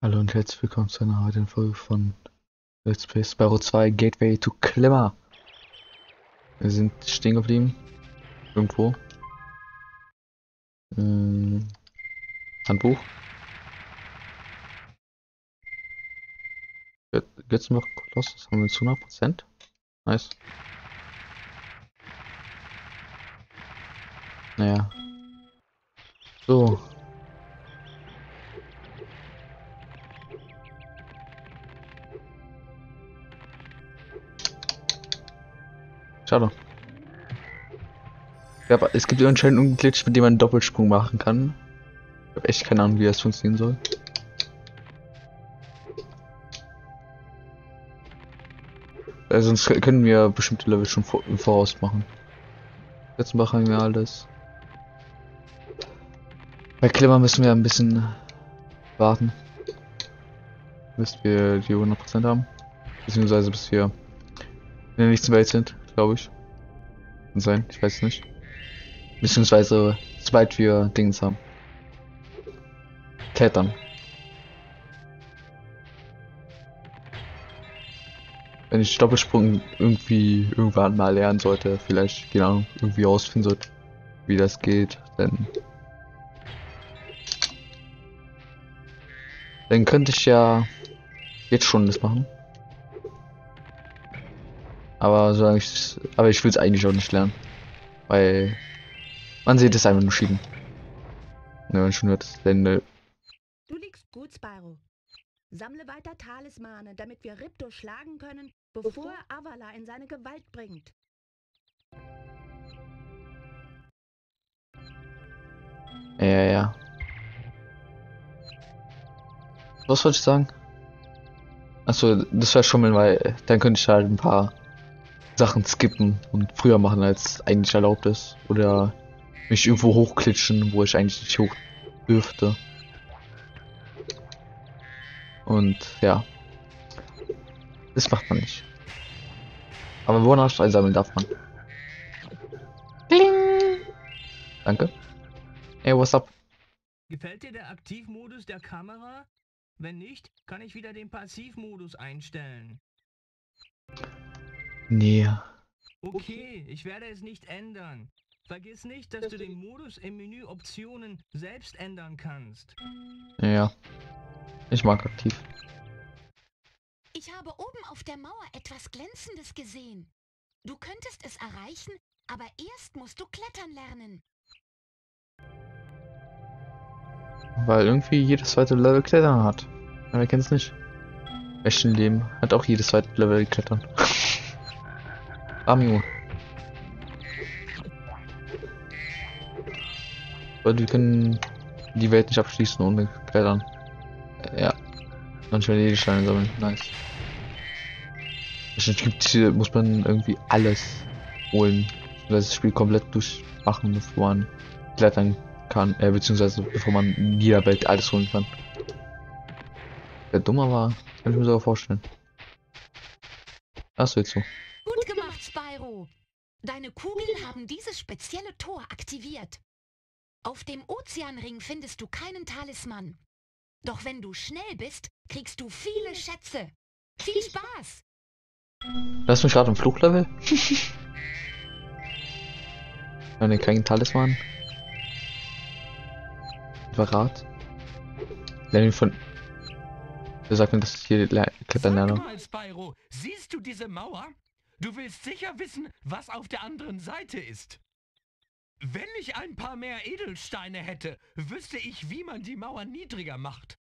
Hallo und herzlich willkommen zu einer weiteren Folge von Let's Play Spyro 2 Gateway to Clemmer. Wir sind stehen geblieben. Irgendwo. Ähm, Handbuch. Jetzt, jetzt noch Kolossus. Haben wir zu 100%? Nice. Naja. So. Schade. Ja, aber es gibt anscheinend einen Glitch, mit dem man einen Doppelsprung machen kann. Ich habe echt keine Ahnung, wie das funktionieren soll. Äh, sonst können wir bestimmte Level schon vor, im Voraus machen. Jetzt machen wir alles. Bei Klimmer müssen wir ein bisschen warten. Bis wir die 100% haben. Beziehungsweise bis wir in der nächsten Welt sind, glaube ich. Kann sein, ich weiß nicht. Beziehungsweise sobald wir Dings haben. Klettern. Wenn ich Doppelsprung irgendwie irgendwann mal lernen sollte, vielleicht, Ahnung, irgendwie rausfinden sollte, wie das geht, dann. Dann könnte ich ja jetzt schon das machen. Aber solange ich, aber ich will es eigentlich auch nicht lernen. Weil man sieht es einfach nur schieben. Ne, man schon hört es, denn äh, Du liegst gut, Spyro. Sammle weiter Talismane, damit wir Ripto schlagen können, bevor er Avala in seine Gewalt bringt. Ja, ja, ja. Was wollte ich sagen? Achso, das wäre schummeln, weil dann könnte ich halt ein paar Sachen skippen und früher machen, als eigentlich erlaubt ist. Oder mich irgendwo hochklitschen, wo ich eigentlich nicht hoch dürfte. Und ja. Das macht man nicht. Aber Wohnhaus einsammeln darf man. Ding! Danke. Hey, what's up? Gefällt dir der Aktivmodus der Kamera? Wenn nicht, kann ich wieder den Passivmodus einstellen. Nee. Okay, ich werde es nicht ändern. Vergiss nicht, dass du den Modus im Menü Optionen selbst ändern kannst. Ja. Ich mag aktiv. Ich habe oben auf der Mauer etwas Glänzendes gesehen. Du könntest es erreichen, aber erst musst du klettern lernen. Weil irgendwie jedes zweite Level Klettern hat. Aber wer kennt's nicht? Echten Leben hat auch jedes zweite Level Klettern. Amigo. Weil wir können die Welt nicht abschließen ohne Klettern. Äh, Ja. Manchmal Edelsteine sammeln. Nice. Wahrscheinlich gibt hier, muss man irgendwie alles holen. Das Spiel komplett durchmachen, bevor man klettern kann, äh, beziehungsweise bevor man in jeder Welt alles holen kann. Wer dummer war, kann ich mir sogar vorstellen. Achso, jetzt so. Deine Kugeln haben dieses spezielle Tor aktiviert. Auf dem Ozeanring findest du keinen Talisman. Doch wenn du schnell bist, kriegst du viele Schätze. Viel Spaß! Lass mich gerade im Fluglevel. Meine kein Talisman. Verrat. Lerne von. Wer sagt mir, dass ich hier le- klettern Sag lerne? mal, Spyro, siehst du diese Mauer? Du willst sicher wissen, was auf der anderen Seite ist. Wenn ich ein paar mehr Edelsteine hätte, wüsste ich, wie man die Mauer niedriger macht.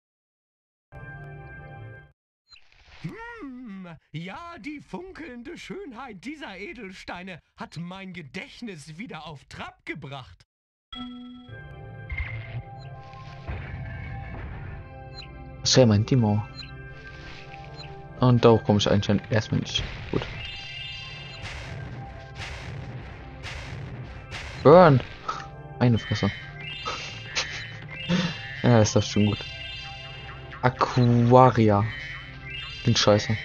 Hm, ja, die funkelnde Schönheit dieser Edelsteine hat mein Gedächtnis wieder auf Trab gebracht. Wäre mein Timo? Und darauf komme ich anscheinend erstmal nicht. Gut. Burn! Eine Fresse. ja, ist das schon gut. Aquaria. Bin scheiße.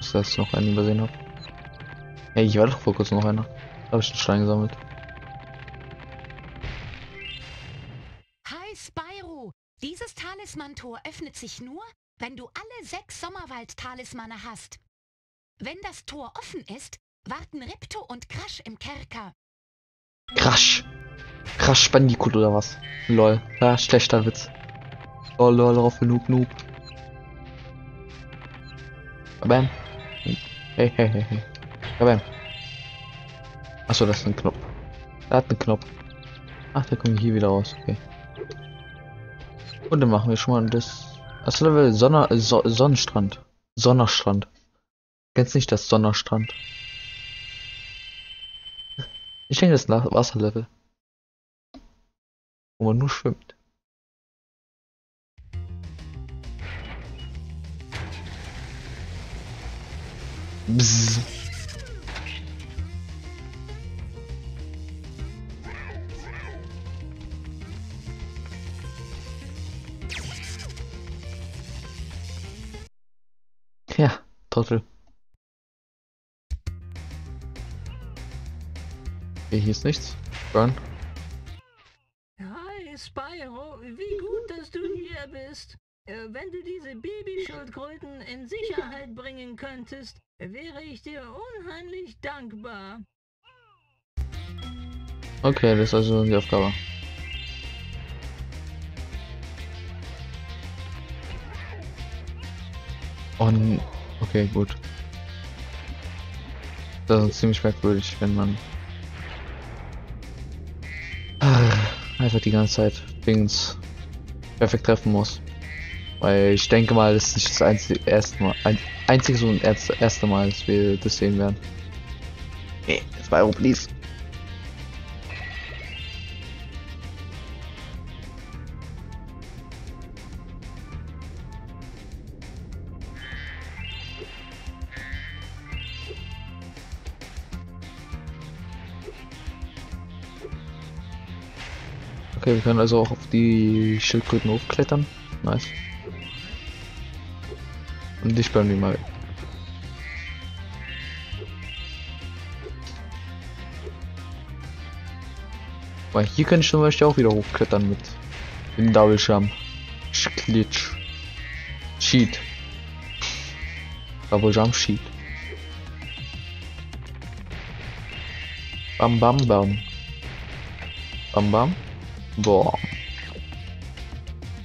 Ist das jetzt noch einen übersehen hab? Hey, ich war doch vor kurzem noch einer. Da habe ich einen Stein gesammelt. Hi Spyro! Dieses Talisman-Tor öffnet sich nur, wenn du alle sechs Sommerwald-Talismane hast. Wenn das Tor offen ist, warten Ripto und Crash im Kerker. Crash. Crash Bandicoot oder was? Lol. Ja, schlechter Witz. Lol, lol, auf Noob, Noob. Bam. Hey, hey, hey, hey. Bam. Achso, das ist ein Knopf. Da hat einen Knopf. Ach, da kommen wir hier wieder raus. Okay. Und dann machen wir schon mal das. Das Level Sonne, so Sonnenstrand. Sonnerstrand. Kennst nicht das Sonnerstrand? Ich denke, das ist Wasserlevel. Wo man nur schwimmt. Bzzz. Trottel. Okay, hier ist nichts. Burn. Hi, Spyro. Wie gut, dass du hier bist. Äh, wenn du diese Babyschildkröten in Sicherheit bringen könntest, wäre ich dir unheimlich dankbar. Okay, das ist also die Aufgabe. Oh, n- okay, gut. Das ist ziemlich merkwürdig, wenn man Ah, einfach die ganze Zeit Dings perfekt treffen muss. Weil ich denke mal, das ist nicht das einzige erste Mal, ein, einziges und erste, Mal, dass wir das sehen werden. Nee, Spyro, please. Okay, wir können also auch auf die Schildkröten hochklettern. Nice. Und dich burn die mal. Weil hier kann ich zum Beispiel auch wieder hochklettern mit dem Double Jump. Glitch. Cheat. Double Jump Sheet. Bam bam bam. Bam bam. Boah.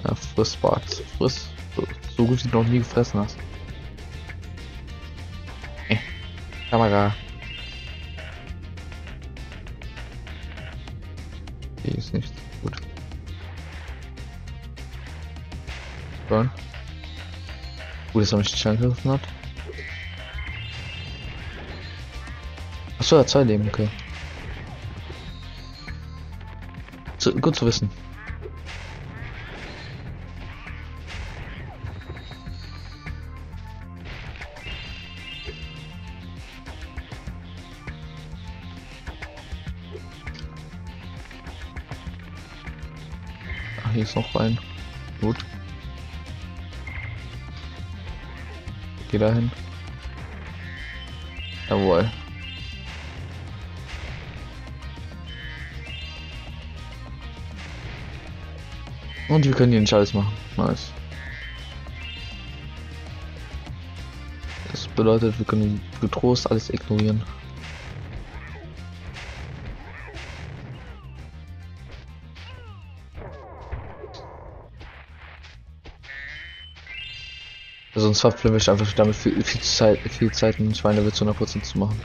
Ja, friss Bugs. Friss. So, gut wie du noch nie gefressen hast. Eh. Kamera. Hier ist nichts. Gut. Burn. Gut, dass er mich nicht angegriffen hat. Achso, er hat zwei Leben, okay. Zu, gut zu wissen. Ach, hier ist noch rein. Gut. Geh dahin. Jawohl. Und wir können hier nicht alles machen. Nice. Das bedeutet, wir können getrost alles ignorieren. Sonst verpflichte ich einfach damit viel, viel Zeit, viel Zeit, einen Schweinewitz 100% zu machen.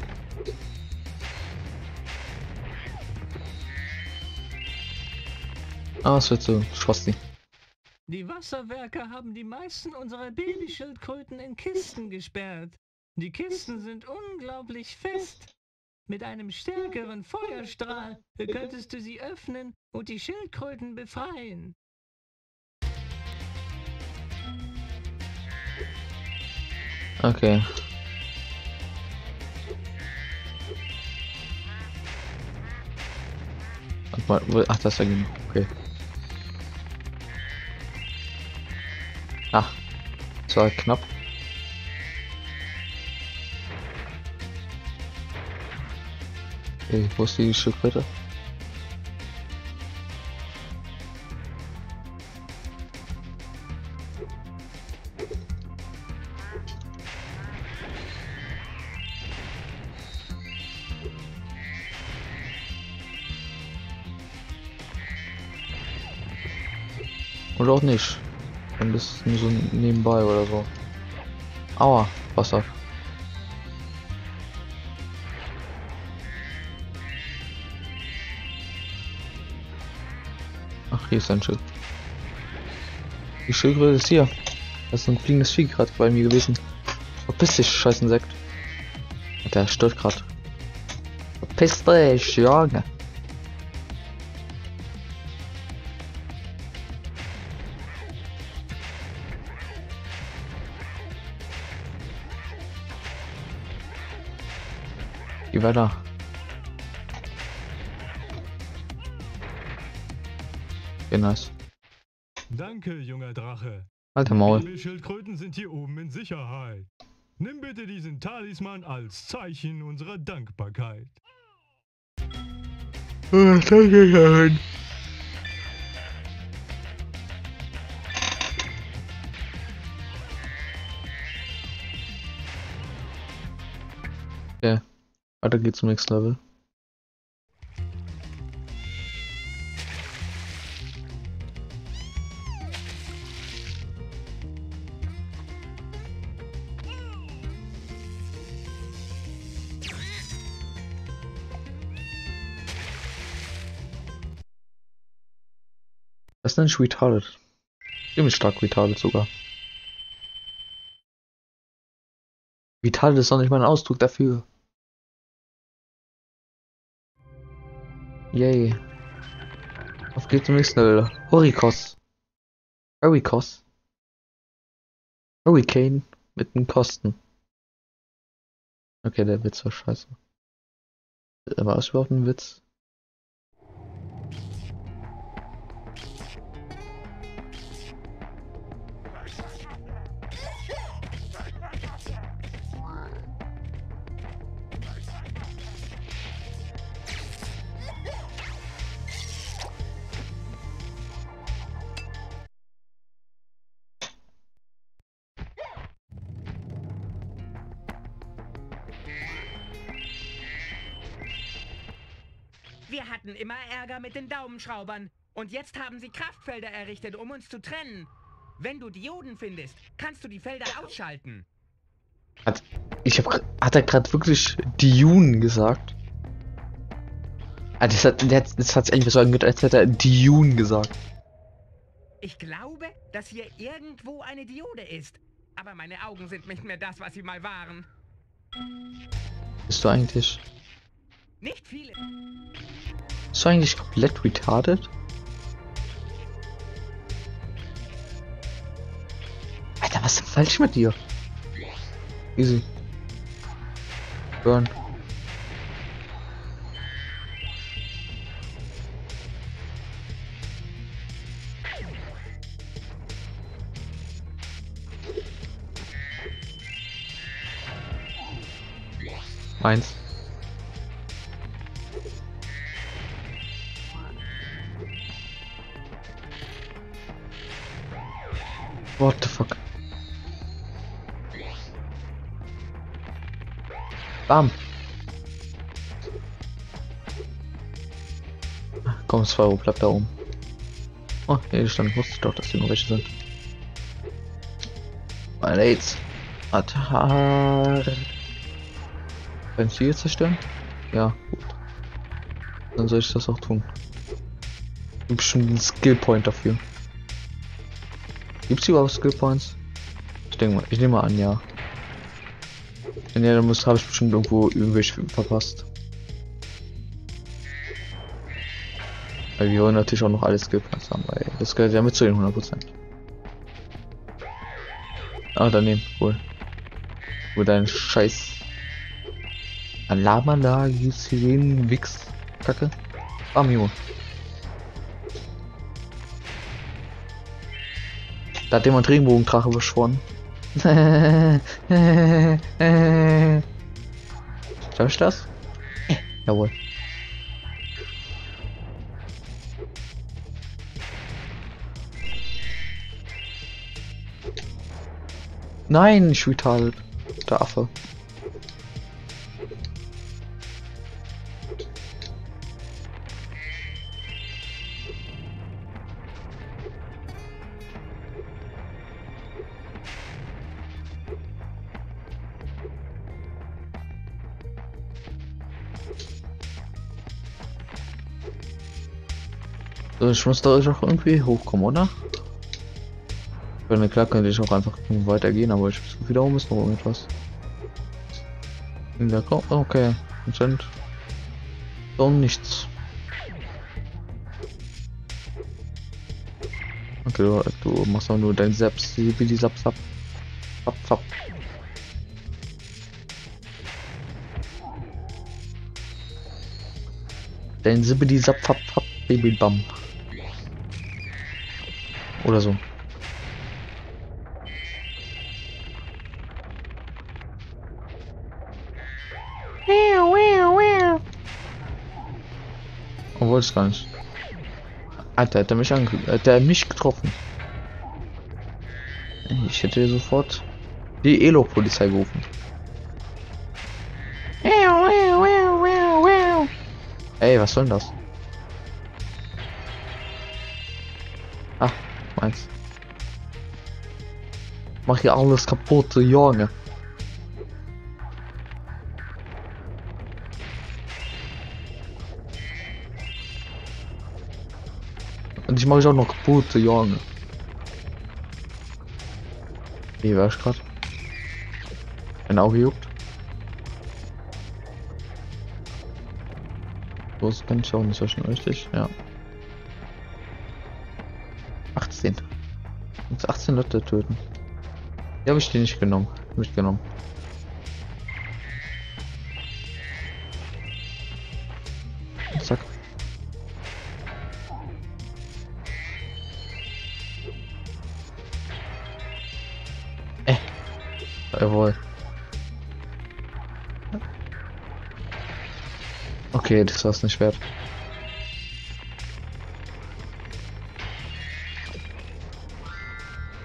Ah, es wird so Schwasti. Die Wasserwerke haben die meisten unserer Babyschildkröten in Kisten gesperrt. Die Kisten sind unglaublich fest. Mit einem stärkeren Feuerstrahl könntest du sie öffnen und die Schildkröten befreien. Okay. Warte mal, wo- Ach, das ist ja genug. Okay. Ach, das war knapp. Okay, wo ist die Schiffbretter? Oder auch nicht. Dann bist du nur so nebenbei oder so. Aua, Wasser. Ach, hier ist ein Schild. Die Schildkröte ist hier. Das ist ein fliegendes Vieh gerade bei mir gewesen. Verpiss dich, scheiß Insekt. Der stört gerade. Verpiss dich, Junge. Weiter. Okay, nice. Danke, junger Drache. Alter Maul. Die Schildkröten sind hier oben in Sicherheit. Nimm bitte diesen Talisman als Zeichen unserer Dankbarkeit. danke schön. Weiter geht's zum nächsten Level. Das nenne ich retarded. Ziemlich stark retarded sogar. Retarded ist doch nicht mal ein Ausdruck dafür. Yay. Auf geht's zum nächsten Level. Horikos. Horikos. Hurricane mit den Kosten. Okay, der Witz war scheiße. War es überhaupt ein Witz? Wir hatten immer Ärger mit den Daumenschraubern. Und jetzt haben sie Kraftfelder errichtet, um uns zu trennen. Wenn du Dioden findest, kannst du die Felder ausschalten. Hat, ich hab, hat er gerade wirklich Dune gesagt? Ah, das hat, der, hat- eigentlich so angehört, als hätte er Dune gesagt. Ich glaube, dass hier irgendwo eine Diode ist. Aber meine Augen sind nicht mehr das, was sie mal waren. Bist du eigentlich, Nicht viele. Du eigentlich komplett retarded? Alter, was ist denn falsch mit dir? Easy. Burn. Eins. Bam. Komm, Sphero, bleib da oben. Oh, hier stand, wusste ich doch, dass die nur welche sind. Meine Aids. Atar. Kann ich die jetzt zerstören? Ja, gut. Dann soll ich das auch tun. Gibt bestimmt einen Skill Point dafür. Gibt's überhaupt Skill Points? Ich denke mal, ich nehme mal an, ja. Ja, dann muss habe ich bestimmt irgendwo irgendwelche verpasst. Weil wir wollen natürlich auch noch alle Skill Points haben, weil das gehört ja mit zu den 100%. Ah, daneben, cool. Wo dein scheiß Alarmanlage, Sirenen, Wix, Kacke. Bam, Junge. Da hat jemand Regenbogendrache beschworen. Schau ich das? Jawohl. Nein, ich retarded. Der Affe. Ich muss da auch irgendwie hochkommen, oder? Meine, klar könnte ich auch einfach weitergehen, aber ich muss wieder oben ist noch irgendwas. In der Ko okay, anscheinend. So nichts. Okay, du, machst auch nur dein Seps, wie die Sap Sap. Sap Sap. Dein Sibbidi Sap Fap Fap Baby Bam. Oder so. Obwohl es gar nicht. Alter, hat er mich ange hat er mich getroffen. Ich hätte sofort die Elo-Polizei gerufen. Ey, was soll denn das? Ah, meins. Mach hier alles kaputt, Junge. Und ich mache ich auch noch kaputt, Junge. Wie war ich gerade? Ein Auge juckt. Das kann ich auch nicht so schnell richtig, ja. 18 Leute töten. Die habe ich die nicht genommen. Mitgenommen. Zack. Äh. Jawohl. Okay, das war's nicht wert.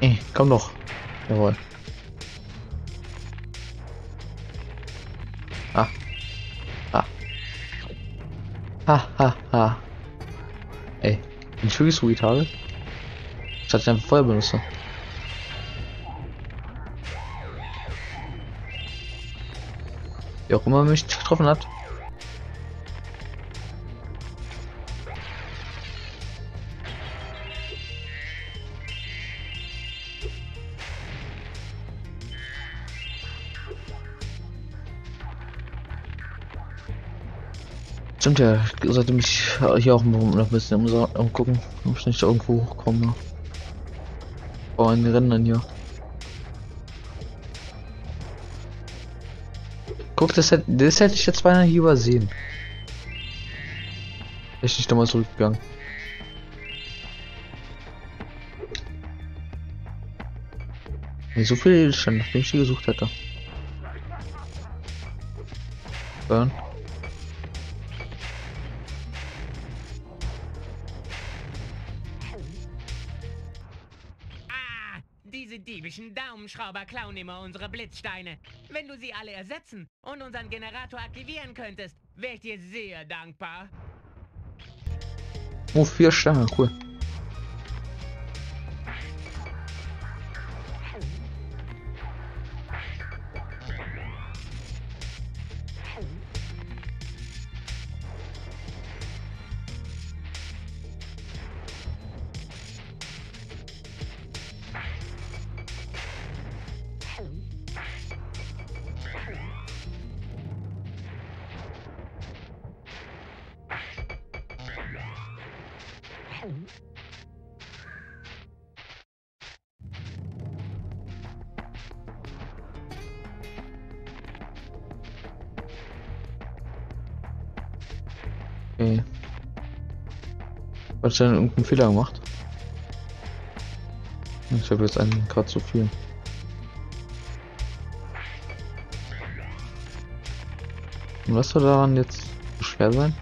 Ey, komm doch. Jawohl. Ah. Ah. Ha, ha, ha. Ey, bin ich wirklich so retarded? Ich einfach Feuer benutzt. Wie auch immer mich getroffen hat. Ja, ich hier auch noch ein bisschen umgucken, ob ich nicht irgendwo komme. Vor ein Rennen hier. Guck, das hätte, das hätte ich jetzt beinahe hier übersehen. Ich nicht damals zurückgegangen. So viel schon, nachdem ich die gesucht hätte. Burn. Daumenschrauber klauen immer unsere Blitzsteine. Wenn du sie alle ersetzen und unseren Generator aktivieren könntest, wäre ich dir sehr dankbar. Oh, vier Sterne, cool. Okay. Hat schon irgendeinen Fehler gemacht? Ich habe jetzt einen gerade zu viel. Und was soll daran jetzt schwer sein?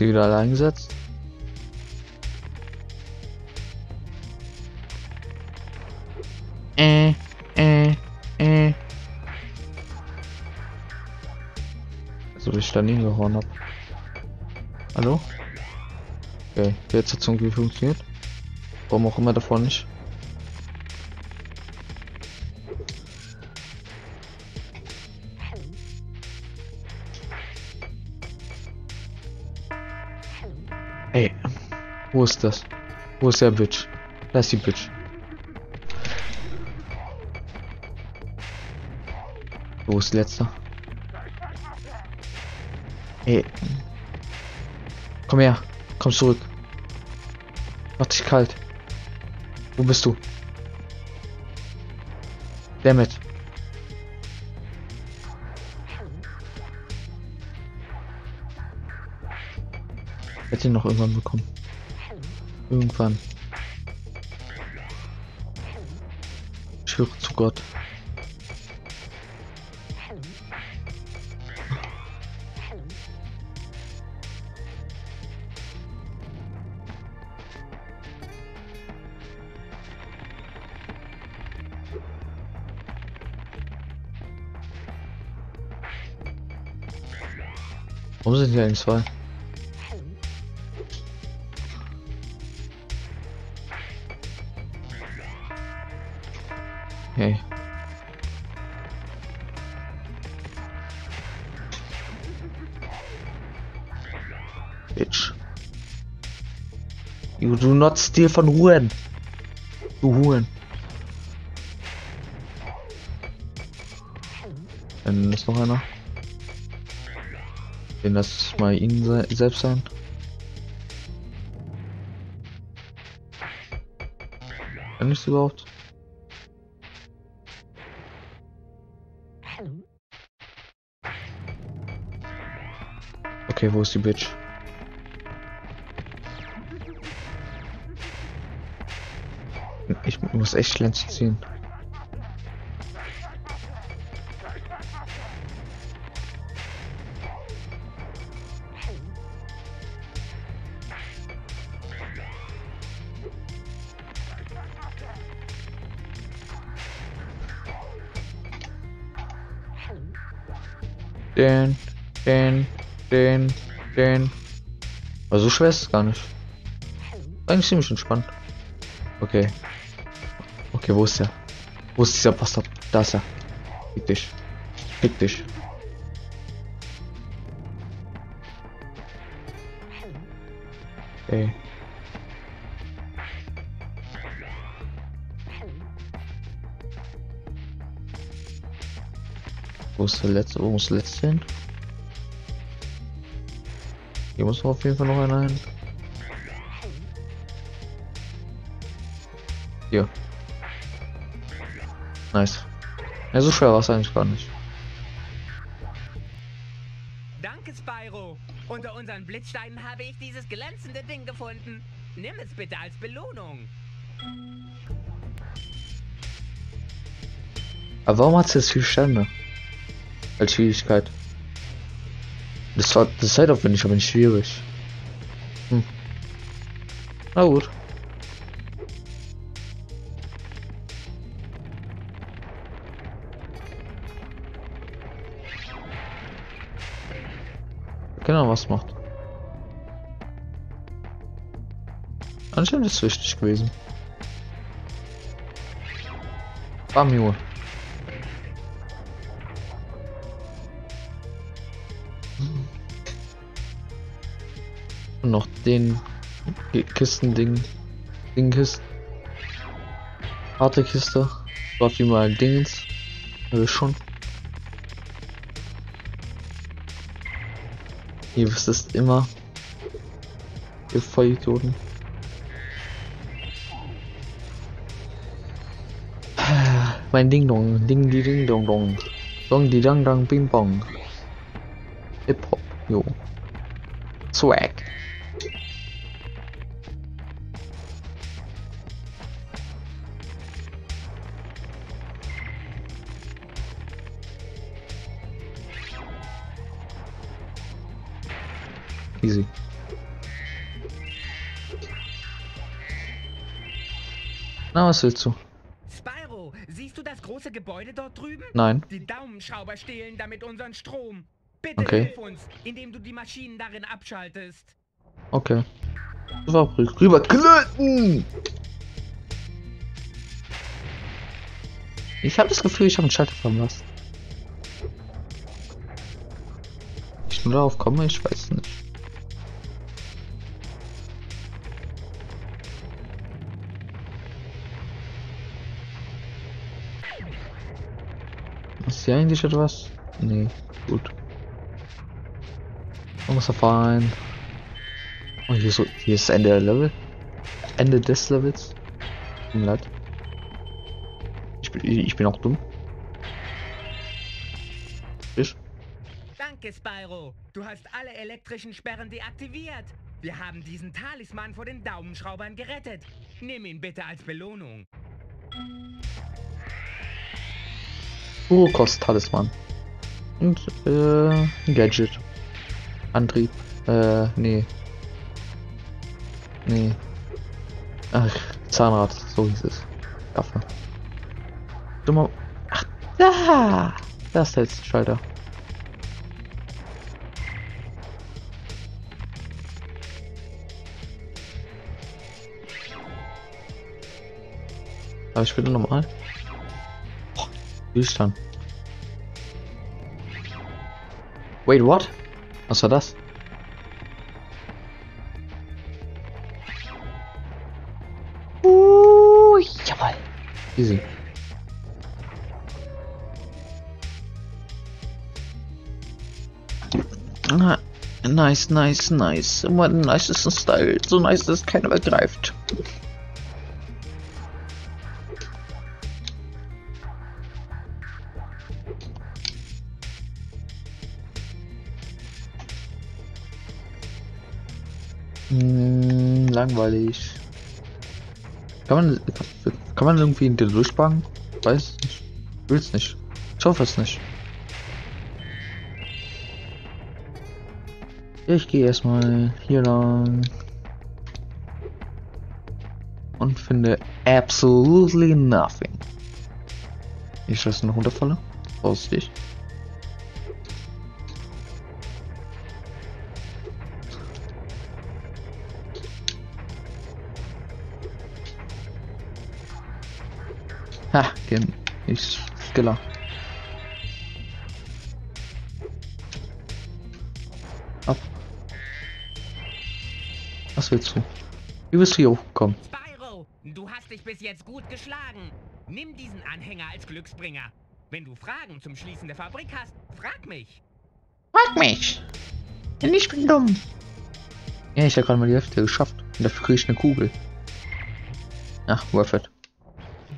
Hier wieder allein gesetzt. Äh, äh, äh. Also, ich da hingehauen hab. Hallo? Okay, jetzt hat es irgendwie funktioniert. Warum auch immer davon nicht. Wo ist das? Wo ist der Bitch? Da ist die Bitch. Wo ist letzter? Ey. Komm her. Komm zurück. Mach dich kalt. Wo bist du? Dammit. Ich hätte ihn noch irgendwann bekommen. Irgendwann. Ich schwöre zu Gott. Warum sind hier eigentlich zwei? Not steal von Huren. Du Huren. Dann ist noch einer. Den lass mal ihn se selbst sein. Kann ich überhaupt? Okay, wo ist die Bitch? Muss echt Lenz ziehen. Den, den, den, den. Also so schwer ist es gar nicht. Eigentlich ziemlich entspannt. Okay. Okay, wo ist der? Wo ist dieser Bastard? Da ist er. Fick dich. Fick dich. Ey. Wo ist der letzte? Wo muss der letzte hin? Hier muss auf jeden Fall noch einer hin. Hier. Nice. Ja, so schwer war es eigentlich gar nicht. Danke, Spyro. Unter unseren Blitzsteinen habe ich dieses glänzende Ding gefunden. Nimm es bitte als Belohnung. Aber warum hat es jetzt vier Sterne? Als Schwierigkeit. Das war das Zeitaufwendig, aber nicht schwierig. Hm. Na gut. Was macht. Anscheinend ist es wichtig gewesen. Bam, Junge. Und noch den Ki- Kistending. Dingkist. Harte Kiste. Dort wie mal Dingens. Also schon. Ihr wisst es immer. Ihr Vollidioten. Mein Ding Dong, Ding die Ding Dong Dong. Dong die Dang Dang Bing Bong. Hip Hop, jo. Swag. Easy. Na, was willst du? Spyro, siehst du das große Gebäude dort drüben? Nein. Die Daumenschrauber stehlen damit unseren Strom. Bitte okay. hilf uns, indem du die Maschinen darin abschaltest. Okay. Rüber, rüber knöten! Ich habe das Gefühl, ich habe einen Schalter verpasst. Ich nur darauf komme, ich weiß nicht. Ist hier eigentlich etwas? Nee, gut. Alles fein. Oh, hier ist, so, hier ist Ende der Level. Ende des Levels. Tut mir leid. Ich bin, ich bin auch dumm. Ich? Danke, Spyro. Du hast alle elektrischen Sperren deaktiviert. Wir haben diesen Talisman vor den Daumenschraubern gerettet. Nimm ihn bitte als Belohnung. Urokost Talisman. Und, äh, Gadget. Antrieb. Äh, nee. Nee. Ach, Zahnrad, so hieß es. Dafür. Dummer. Ach, da! Da ist der letzte Schalter. Aber ich bitte nochmal. Wie ist dann? Wait, what? Was war das? Uh, jawohl. Easy. Ah, Nice, nice, nice. Immer den nicesten Style. So nice, dass keiner begreift. Hm, langweilig. Kann man, kann man irgendwie in den durchbauen? Weiß nicht. Will's nicht. Ich hoffe es nicht. Ich gehe erstmal hier lang. Und finde absolutely nothing. Ich lasse noch runterfalle. Vorsichtig. Gen ich Skiller. Ab. Was willst du? Wie bist du hier hochgekommen? Spyro, du hast dich bis jetzt gut geschlagen. Nimm diesen Anhänger als Glücksbringer. Wenn du Fragen zum Schließen der Fabrik hast, frag mich. Frag mich! Denn ich bin dumm. Ja, ich habe gerade mal die Hälfte geschafft. Und dafür kriege ich eine Kugel. Ach, worth it.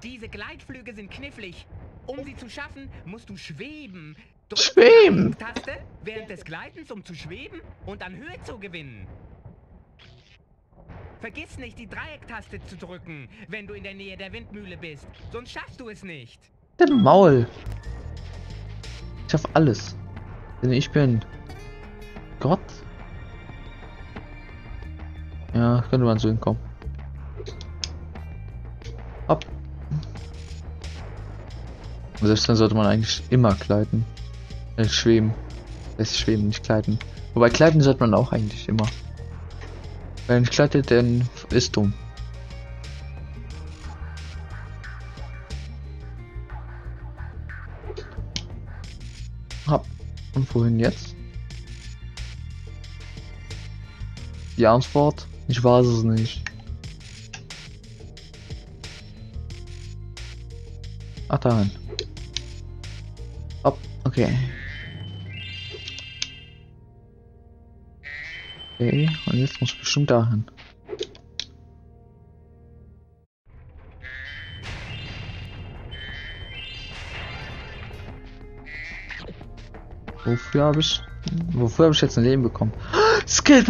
Diese Gleitflüge sind knifflig. Um sie zu schaffen, musst du schweben. Schweben? die Taste während des Gleitens, um zu schweben und an Höhe zu gewinnen. Vergiss nicht, die Dreiecktaste zu drücken, wenn du in der Nähe der Windmühle bist. Sonst schaffst du es nicht. Der Maul. Ich schaff alles. Denn ich bin Gott. Ja, könnte man so hinkommen. Und Selbst dann sollte man eigentlich immer gleiten. Äh, schweben. Das schweben, nicht gleiten. Wobei gleiten sollte man auch eigentlich immer. Wenn nicht gleitet, dann ist dumm. Hopp. Und wohin jetzt? Die Antwort? Ich weiß es nicht. Ach, dahin. Okay. Okay, und jetzt muss ich bestimmt dahin. Wofür habe ich... Wofür habe ich jetzt ein Leben bekommen? Skill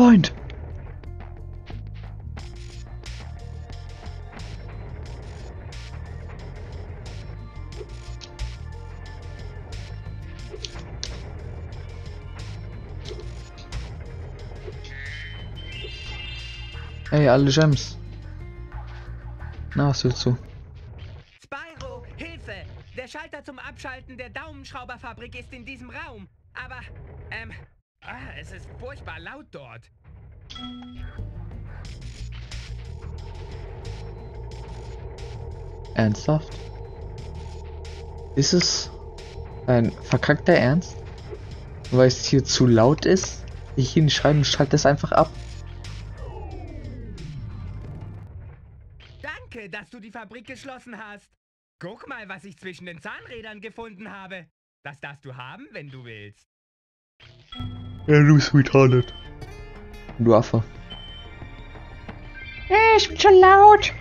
Ey, alle Gems. Na, was willst du? Spyro, Hilfe! Der Schalter zum Abschalten der Daumenschrauberfabrik ist in diesem Raum. Aber, ähm, ah, es ist furchtbar laut dort. Ernsthaft? Ist es ein verkackter Ernst? Weil es hier zu laut ist? Ich hinschreiben, schalte es einfach ab. Dass du die Fabrik geschlossen hast. Guck mal, was ich zwischen den Zahnrädern gefunden habe. Das darfst du haben, wenn du willst. Ja, du bist retarded. Du Affe. Hey, ich bin schon laut.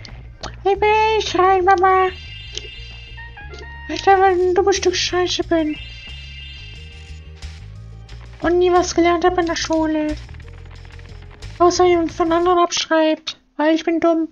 Ich will nicht schreien, Mama. Weil ich einfach ein dummes Stück Scheiße bin. Und nie was gelernt habe in der Schule. Außer jemand von anderen abschreibt. Weil ich bin dumm.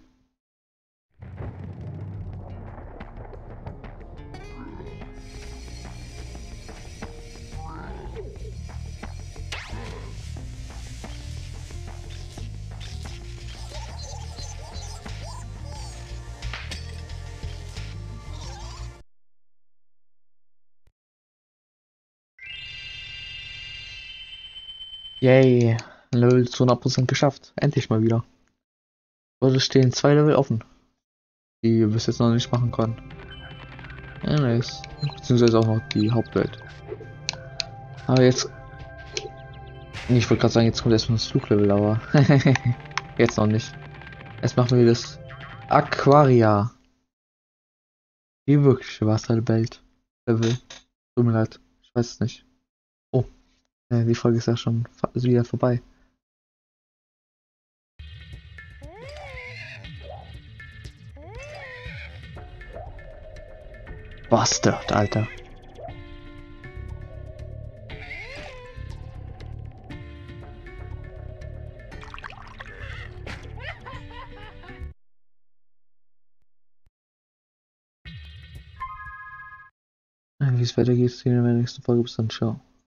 Yay, Level zu 100% geschafft. Endlich mal wieder. Aber es stehen zwei Level offen. Die wir bis jetzt noch nicht machen können. Ja, nice. Beziehungsweise auch noch die Hauptwelt. Aber jetzt... Ich wollte gerade sagen, jetzt kommt erstmal das Fluglevel, aber... jetzt noch nicht. Jetzt machen wir das Aquaria. Die wirkliche Wasserwelt. Level. Tut mir leid. Ich weiß es nicht. Ja, die Folge ist ja schon ist wieder vorbei. Bastard, Alter. Wie es weitergeht, sehen wir in der nächsten Folge. Bis dann, ciao.